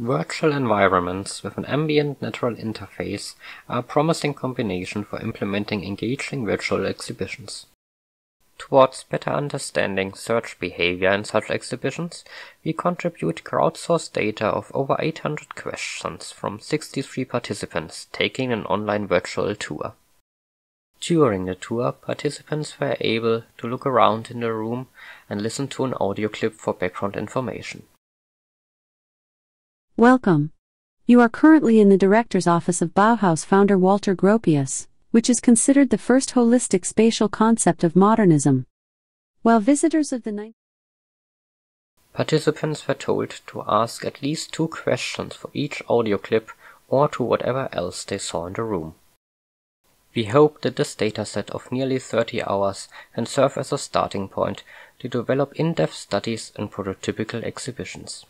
Virtual environments with an ambient natural interface are a promising combination for implementing engaging virtual exhibitions. Towards better understanding search behavior in such exhibitions, we contribute crowdsourced data of over 800 questions from 63 participants taking an online virtual tour. During the tour, participants were able to look around in the room and listen to an audio clip for background information. Welcome. You are currently in the director's office of Bauhaus founder Walter Gropius, which is considered the first holistic spatial concept of modernism. While visitors of the ninth Participants were told to ask at least two questions for each audio clip or to whatever else they saw in the room. We hope that this dataset of nearly 30 hours can serve as a starting point to develop in-depth studies and prototypical exhibitions.